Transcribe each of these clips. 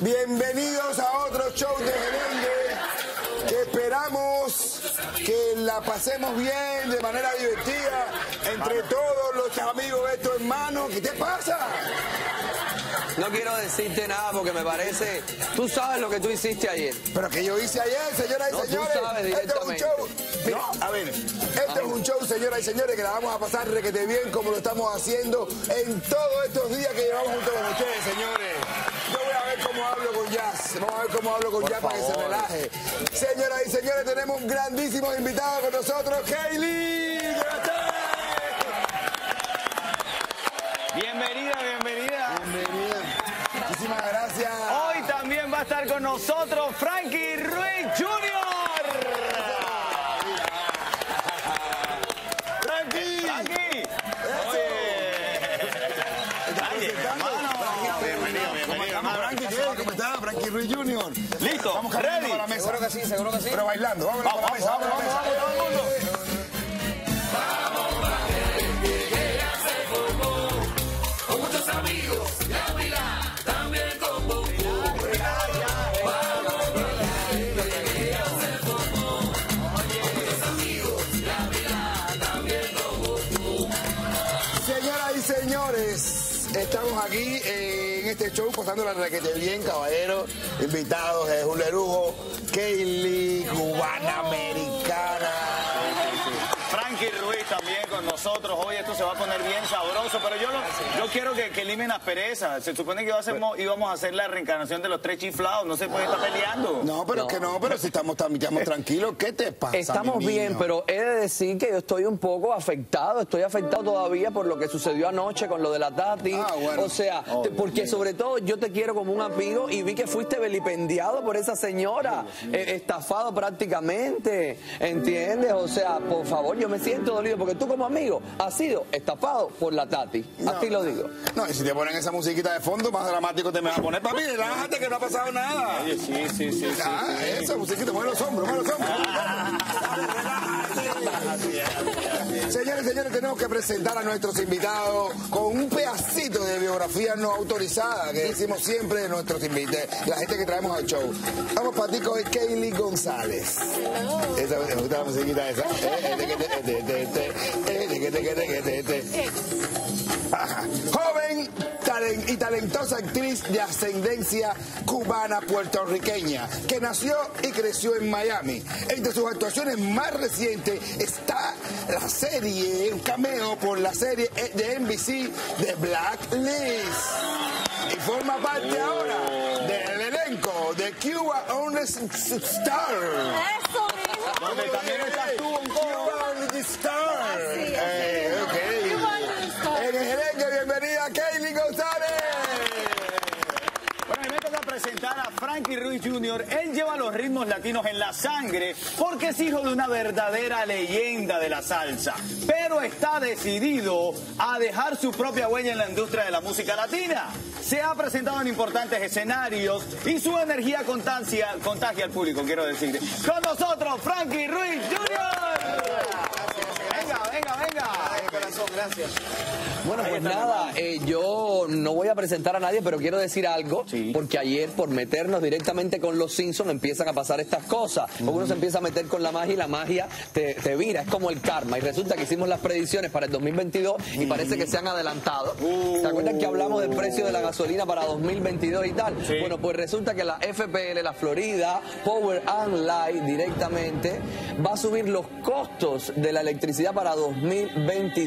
Bienvenidos a otro show de Gerengue que esperamos que la pasemos bien, de manera divertida, entre todos los amigos, estos hermanos. ¿Qué te pasa? No quiero decirte nada porque me parece. Tú sabes lo que tú hiciste ayer. Pero que yo hice ayer, señoras y No, tú señores. sabes Esto es un show. Mira, a ver, esto es un show, señoras y señores, que la vamos a pasar requete bien como lo estamos haciendo en todos estos días que llevamos junto con ustedes, señores. Yo voy a ver cómo hablo con Jazz. Vamos a ver cómo hablo con Jazz para que se relaje. Señoras y señores, tenemos grandísimos invitados con nosotros. Hailey. Bienvenida, bienvenida. Bienvenida. Muchísimas gracias. Hoy también va a estar con nosotros Frankie Ruiz Jr. Frankie. Frankie. Bienvenido, ¿Cómo bienvenido. Frankie? ¿Cómo está? Frankie Ruiz Jr. Listo, Vamos caminando ready. para la mesa. Seguro que sí, seguro que sí. Pero bailando, vamos, mesa, vamos, aquí eh, en este show pasando la requete bien, caballeros, invitados, es un lerujo, Kaylee, cubana americana. Frankie Ruiz también con nosotros. Hoy esto se va a poner bien sabroso, pero yo, lo- yo quiero que, que limen las perezas. Se supone que iba a hacer mo- íbamos a hacer la reencarnación de los tres chiflados. No se puede estar peleando. No, pero es que no, pero si estamos, tam- estamos tranquilos, ¿qué te pasa? Estamos mi bien, niño? pero he de decir que yo estoy un poco afectado. Estoy afectado todavía por lo que sucedió anoche con lo de la Tati. Ah, bueno. O sea, te- porque sobre todo yo te quiero como un amigo y vi que fuiste vilipendiado por esa señora, eh, estafado prácticamente. ¿Entiendes? O sea, por favor, yo me siento dolido porque tú como amigo has sido estafado por la Tati. Así lo digo. No, y si te ponen esa musiquita de fondo, más dramático te me va a poner. Papi, relájate que no ha pasado nada. Oye, sí, sí, sí. sí, Ah, sí. esa musiquita, mueve los hombros, mueve los hombros. Señores, señores, tenemos que presentar a nuestros invitados con un pedacito de biografía no autorizada que decimos siempre de nuestros invitados, la gente que traemos al show. Vamos para ti con Kaylee González. Esa, me gusta la. Eh, eh, eh. Joven y talentosa actriz de ascendencia cubana puertorriqueña que nació y creció en Miami. Entre sus actuaciones más recientes está la serie, un cameo por la serie de NBC de Blacklist. Y forma parte ahora del elenco de Cuba Only Star. Eso mismo. Donde también estás tú un poco. Cuba Only Star. Frankie Ruiz Jr. Él lleva los ritmos latinos en la sangre porque es hijo de una verdadera leyenda de la salsa. Pero está decidido a dejar su propia huella en la industria de la música latina. Se ha presentado en importantes escenarios y su energía contagia, contagia al público, quiero decir. Con nosotros, Frankie Ruiz Jr. Venga, venga, venga. Gracias. Bueno, pues nada, eh, yo no voy a presentar a nadie, pero quiero decir algo, Sí. porque ayer por meternos directamente con los Simpsons empiezan a pasar estas cosas. Porque uno se empieza a meter con la magia y la magia te, te vira, es como el karma. Y resulta que hicimos las predicciones para el 2022 y parece que se han adelantado. ¿Se acuerdan que hablamos del precio de la gasolina para 2022 y tal? Sí. Bueno, pues resulta que la FPL, la Florida, Power and Light directamente va a subir los costos de la electricidad para 2022,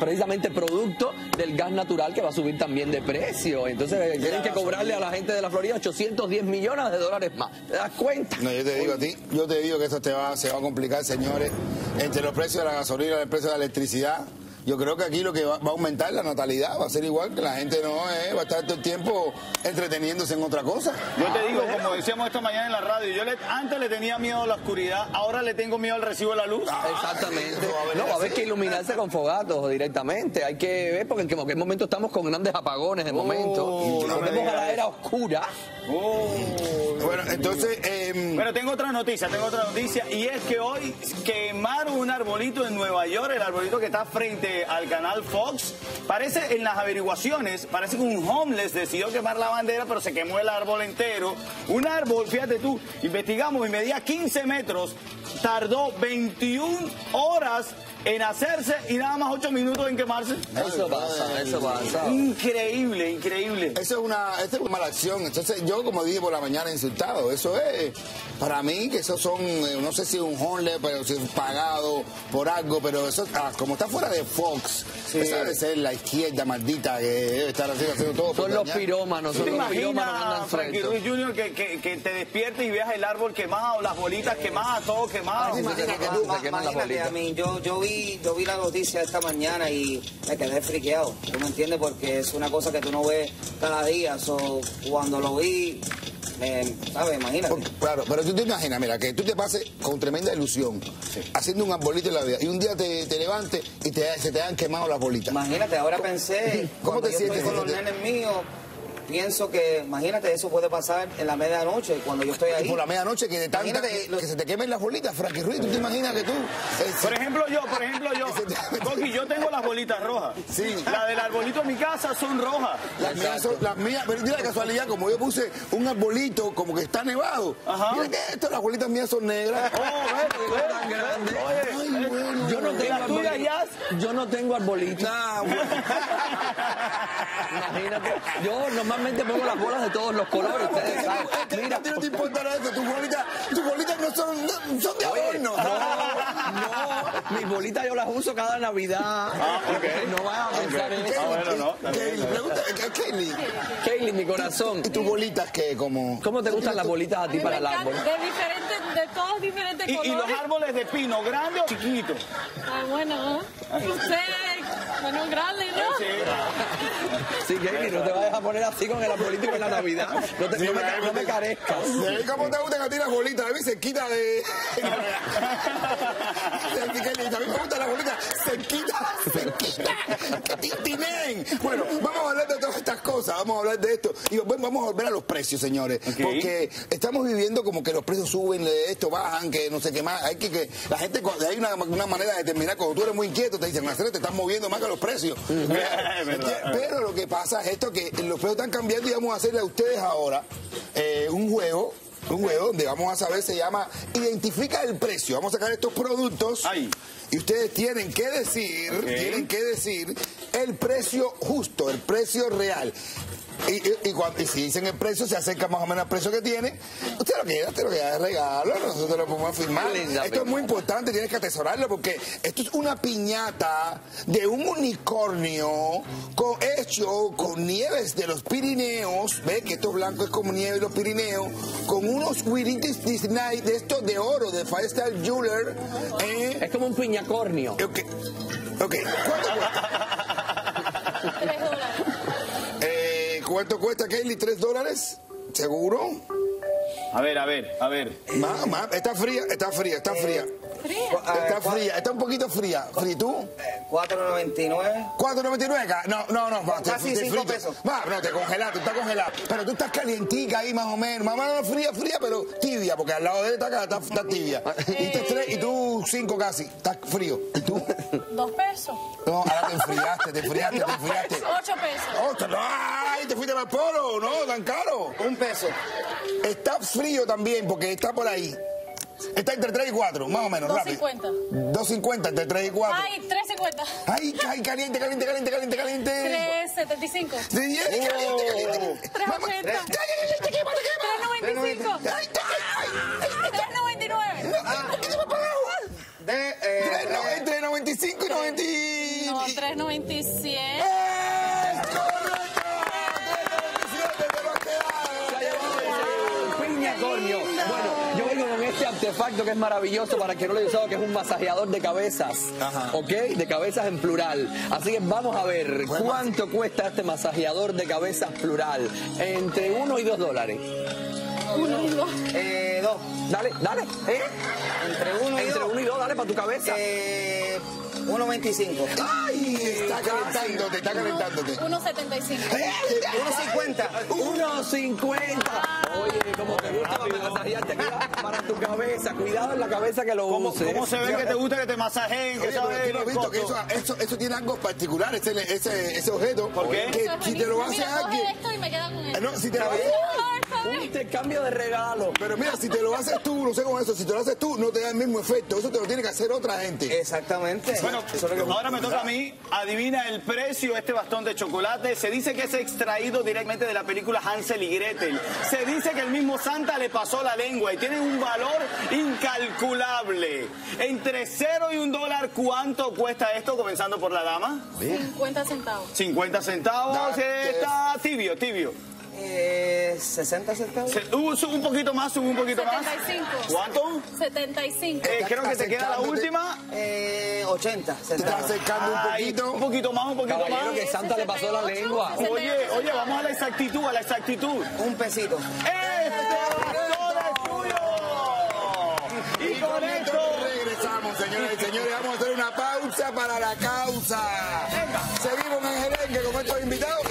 precisamente producto del gas natural que va a subir también de precio. Entonces eh, tienen que cobrarle a la gente de la Florida 810 millones de dólares más. ¿Te das cuenta? No, yo te digo a ti, yo te digo que eso te va, se va a complicar, señores, entre los precios de la gasolina y el precio de la electricidad. Yo creo que aquí lo que va, va a aumentar la natalidad, va a ser igual que la gente no eh, va a estar todo el tiempo entreteniéndose en otra cosa. Yo te digo, como decíamos esta mañana en la radio, yo le- antes le tenía miedo a la oscuridad, ahora le tengo miedo al recibo de la luz. Exactamente. eso va a venir No, va a haber que iluminarse con fogatos directamente. Hay que ver porque en cualquier momento estamos con grandes apagones de momento. Oh, no Volvemos a la era oscura. Bueno, entonces, em, Pero tengo otra noticia, tengo otra noticia, y es que hoy quemaron un arbolito en Nueva York, el arbolito que está frente al canal Fox. Parece, en las averiguaciones, parece que un homeless decidió quemar la bandera, pero se quemó el árbol entero. Un árbol, fíjate tú, investigamos y medía 15 metros, tardó 21 horas en hacerse y nada más 8 minutos en quemarse. Eso pasa, eso pasa. Increíble, increíble. Eso es una, esta es una mala acción. Entonces, yo, como dije por la mañana, insultado. Eso es, para mí, que esos son, eh, no sé si un homeless, pero si es pagado por algo, pero eso, ah, como está fuera de Fox, esa debe ser la izquierda maldita que debe estar haciendo, haciendo todo. por Son los dañar. pirómanos, ¿Tú son te los pirómanos andan Frankie. Ruiz Jr., que, que, que te despiertes y veas el árbol quemado, las bolitas quemadas, todo quemado? Imagínate, que tú- imagínate, a mí, yo, yo, vi, yo vi la noticia esta mañana y me quedé friqueado, ¿tú me entiendes? Porque es una cosa que tú no ves cada día, so, cuando lo vi, ¿sabes? Imagínate. Claro, pero tú te imaginas, mira, que tú te pases con tremenda ilusión haciendo un arbolito en la vida y un día te, te levantes y te, se te han quemado las bolitas. Imagínate, ahora pensé, ¿Cómo te yo sientes, estoy con los nenes míos, pienso que, imagínate, eso puede pasar en la medianoche, cuando yo estoy ahí. Por la medianoche que de tanta, Imagínate, lo- que se te quemen las bolitas, Frankie Ruiz, ¿tú te imaginas que tú... eh, Por ejemplo yo, por ejemplo yo, Coqui, yo tengo las bolitas rojas. Sí. La del arbolito en mi casa son rojas. Las mías, son, las mías, pero mira la casualidad, como yo puse un arbolito como que está nevado. Ajá. Mira que esto, las bolitas mías son negras. Oh, ves, ves, tan grande. Oye, Ay, bueno. Yo no ¿Y tengo las tuyas, arbolito. Yo no tengo arbolito. Ah, bueno. Imagínate. Yo normalmente pongo las bolas de todos los colores, ustedes saben. Mira, a ti no te importa eso, tus bolitas, tus bolitas no son, no- son de adorno. no, mis bolitas yo las uso cada Navidad. Ah, ok. No vas a pensar en Ah, eso. bueno, no, Kaylee, pregunta, eh, Kaylee, Kaylee, mi corazón. ¿y tus bolitas qué? Como... ¿Cómo te gustan las bolitas a ti para el árbol? De diferentes, de todos diferentes ¿Y, y los colores. árboles de pino, grande o chiquito? Ah, bueno, usted, bueno, grande, ¿no? Sí. Sí, Kaylee, no te vayas a poner así con el arbolito y con la Navidad. No, te, no me, no me carezcas. ¿De ¿Cómo te gustan a ti las bolitas? A mí se quita de... A mí me gustan las bolitas cerquita, cerquita, que tintinen. Bueno, vamos a hablar de todas estas cosas, vamos a hablar de esto y después vamos a volver a los precios, señores, porque estamos viviendo como que los precios suben, esto bajan, que no sé qué más. Hay que, que la gente, cuando- hay una, una manera de determinar, cuando tú eres muy inquieto, te dicen, "Marcelo, te están moviendo más que los precios. Pero lo que pasa es esto, que los precios están cambiando y vamos a hacerle a ustedes ahora eh, un juego. Un juego donde vamos a saber, se llama Identifica el precio. Vamos a sacar estos productos Ay. y ustedes tienen que decir, tienen que decir el precio justo, el precio real. Y, y- y cuando- y si dicen el precio, se acerca más o menos al precio que tiene. Usted lo queda, usted lo queda de regalo, nosotros lo podemos firmar. Linda Esto es muy importante, tienes que atesorarlo porque esto es una piñata de un unicornio con, hecho con nieves de los Pirineos. ¿Ve que esto blanco es como nieve de los Pirineos? Con unos huiritos Disney de estos de oro, de Five Star Jeweler. ¿eh? Es como un piñacornio. Ok, ok. ¿Cuánto cuesta? Tres dólares. Eh, ¿Cuánto cuesta, Kaylee? ¿Tres dólares? ¿Seguro? A ver, a ver, a ver. Más, más. Está fría, está fría, está fría. Fría. Está fría, está un poquito fría. ¿Fría ¿Y tú? 4.99. 4.99 ca- No, no, no. Va, Casi te cinco frito. pesos. Va, no, te congelas, tú estás congelado. Pero tú estás calientica ahí más o menos. Mamá no fría, fría, pero tibia, porque al lado de él está, está, está tibia. Y tú tres, y tú cinco casi. Estás frío. ¿Y tú? Dos pesos. No, ahora te enfriaste, te enfriaste, te enfriaste. Ocho pesos. ¡Ostras! no! ¡Ay! ¿Te fuiste más polo? No, tan caro. Un peso. Está frío también, porque está por ahí. Está entre 3 y 4, más o menos, rápido. 2.50. 2.50 entre 3 y 4. Ay, 3.50. Ay, ay, caliente, caliente, caliente, caliente, caliente. 3.75. Sí, caliente, caliente, caliente. 3.80. Mamá, ay, ay, ay, te quema, te quema. 3.95. Ay, ay, 3.99. ay, ¿qué se me ha pagado? De, eh, Tres, no, Entre 95 y 90. y- No, y- 3.97. ¡Es correcto! 3.97 te lo has quedado. Piña, coño. Bueno, yo vengo con este artefacto que es maravilloso para quien no lo haya usado, que es un masajeador de cabezas. Ajá. ¿Ok? De cabezas en plural. Así que vamos a ver cuánto cuesta este masajeador de cabezas plural. Entre 1 y 2 dólares. eh, dos. Dale, dale. ¿Eh? Entre uno y Entre dos. 1 y 2, dale para tu cabeza. Eh, 1.25. ¡Ay! Está calentándote, está calentándote. 1.75. 1.50. 1.50. Oye, como te gusta para masajearte Mira, para tu cabeza. Cuidado en la cabeza que lo ¿Cómo, uses. cómo se ve que te gusta que te masajeen? Que Oye, pero sabes tú no has visto que eso, eso, eso tiene algo particular, ese, ese, ese objeto. ¿Por qué? Que si te lo hace buenísimo. Mira, coge alguien. esto y me queda con Eh, esto. No, si te lo hace. Un intercambio de regalo. Pero mira, si te lo haces tú, no sé con eso, si te lo haces tú, no te da el mismo efecto. Eso te lo tiene que hacer otra gente. Exactamente. Bueno, Eso es lo que- ahora me toca a mí. Adivina el precio de este bastón de chocolate. Se dice que es extraído directamente de la película Hansel y Gretel. Se dice que el mismo Santa le pasó la lengua y tiene un valor incalculable. Entre 0 y un dólar, ¿cuánto cuesta esto? Comenzando por la dama. 50 centavos. 50 centavos. Está tibio, tibio. Eh, 60 centavos. Se- uh, sube un poquito más, sube un poquito más. 75. ¿Cuánto? 75. Eh, creo que te queda la última. Eh, 80 Te estás acercando un Ay, poquito. un poquito más, un poquito Caballero, más. que Santa le pasó la lengua. Oye, oye, vamos a la exactitud, a la exactitud. Un pesito. ¡Este bastón es tuyo! Y con esto, regresamos, señoras y señores. Vamos a hacer una pausa para la causa. Seguimos en Jerengue con estos invitados